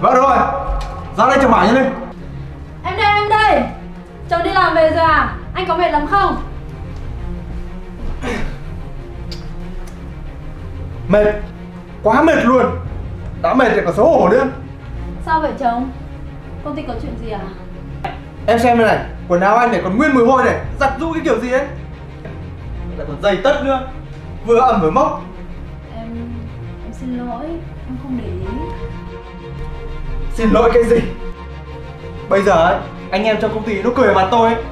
Vợ đâu rồi. Ra đây chồng mải nhanh lên Em đây, em đây. Chồng đi làm về rồi à? Anh có mệt lắm không? Mệt. Quá mệt luôn. Đã mệt thì còn xấu hổ nữa. Sao vậy chồng? Công ty có chuyện gì à? Em xem đây này. Quần áo anh này còn nguyên mùi hôi này. Giặt rũ cái kiểu gì ấy. Lại còn dày tất nữa. Vừa ẩm vừa mốc. Em... em xin lỗi. Em không để ý Xin lỗi cái gì? Bây giờ ấy Anh em trong công ty nó cười vào mặt tôi ấy.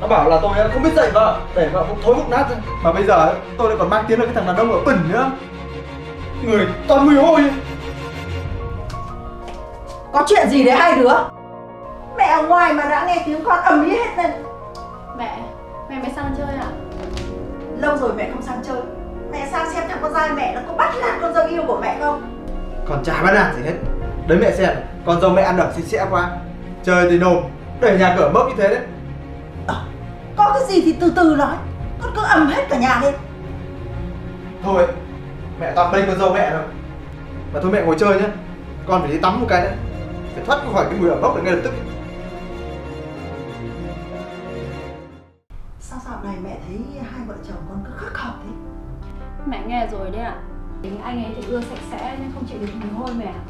Nó bảo là tôi không biết dạy vợ. Để vợ không thối mục nát ra. Mà bây giờ ấy, tôi lại còn mang tiếng là cái thằng đàn ông ở bẩn nữa. Người toàn mùi hôi ấy. Có chuyện gì đấy hai đứa? Mẹ ở ngoài mà đã nghe tiếng con ầm ĩ hết lên Mẹ, mẹ mới sang chơi à? Lâu rồi mẹ không sang chơi. Mẹ sang xem thằng con trai mẹ nó có bắt nạt con dâu yêu của mẹ không? Còn chả bắt nạt gì hết Đấy mẹ xem Con dâu mẹ ăn ở xịt xẽ quá. Trời thì nồm Để nhà cửa mốc như thế đấy. Có cái gì thì từ từ nói Con cứ ầm hết cả nhà lên. Thôi Mẹ toàn bênh con dâu mẹ thôi. Mà thôi mẹ ngồi chơi nhá Con phải đi tắm một cái nữa Phải thoát khỏi cái mùi ẩm mốc này ngay lập tức. Sao dạo này mẹ thấy hai vợ chồng con cứ khắc học thế? Mẹ nghe rồi đấy ạ. Tính anh ấy thì ưa sạch sẽ nhưng không chịu được mùi hôi mẹ ạ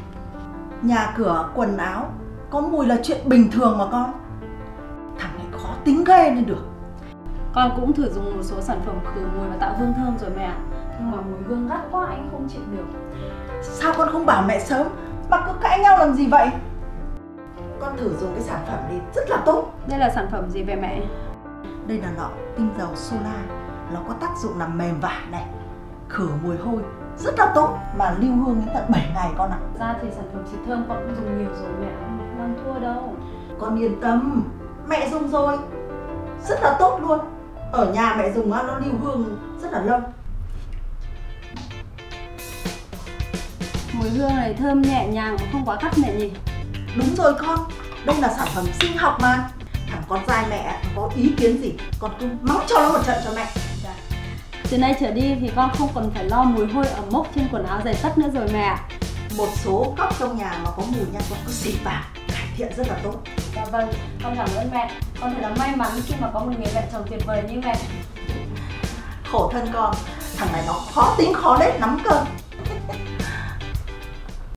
Nhà cửa, quần áo Có mùi là chuyện bình thường mà con. Thằng này khó tính ghê lên được. Con cũng thử dùng một số sản phẩm khử mùi và tạo hương thơm rồi mẹ ạ. Nhưng mà mùi hương gắt quá anh không chịu được. Sao con không bảo mẹ sớm? Mà cứ cãi nhau làm gì vậy? Con thử dùng cái sản phẩm đi rất là tốt. Đây là sản phẩm gì về mẹ? Đây là lọ tinh dầu Sola Nó có tác dụng làm mềm vải này Khử mùi hôi. Rất là tốt Mà lưu hương đến tận 7 ngày con ạ. Ra thì sản phẩm xịt thơm con cũng dùng nhiều rồi mẹ Không ăn thua đâu. Con yên tâm Mẹ dùng rồi. Rất là tốt luôn. Ở nhà mẹ dùng nó lưu hương rất là lâu. Mùi hương này thơm nhẹ nhàng không quá gắt mẹ nhỉ? Đúng rồi con Đây là sản phẩm sinh học mà. Thằng con trai mẹ có ý kiến gì Con cứ mắng cho nó một trận cho mẹ Từ nay trở đi thì con không còn phải lo mùi hôi ẩm mốc trên quần áo giày tất nữa rồi mẹ. Ạ Một số góc trong nhà mà có mùi nha con cứ xịt vào Cải thiện rất là tốt. Dạ vâng, con cảm ơn mẹ. Con thật là may mắn khi mà có một người mẹ chồng tuyệt vời như mẹ. Khổ thân con Thằng này nó khó tính khó nết lắm cơ